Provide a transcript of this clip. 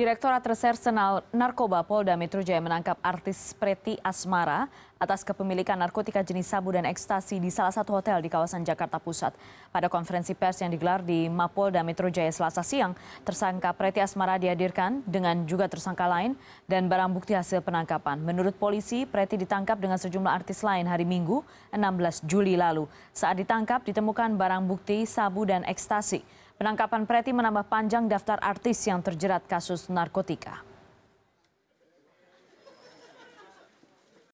Direktorat Reserse Narkoba Polda Metro Jaya menangkap artis Preti Asmara atas kepemilikan narkotika jenis sabu dan ekstasi di salah satu hotel di kawasan Jakarta Pusat. Pada konferensi pers yang digelar di Mapolda Metro Jaya Selasa siang, tersangka Preti Asmara dihadirkan dengan juga tersangka lain dan barang bukti hasil penangkapan. Menurut polisi, Preti ditangkap dengan sejumlah artis lain hari Minggu 16 Juli lalu. Saat ditangkap ditemukan barang bukti sabu dan ekstasi. Penangkapan Preti menambah panjang daftar artis yang terjerat kasus narkotika.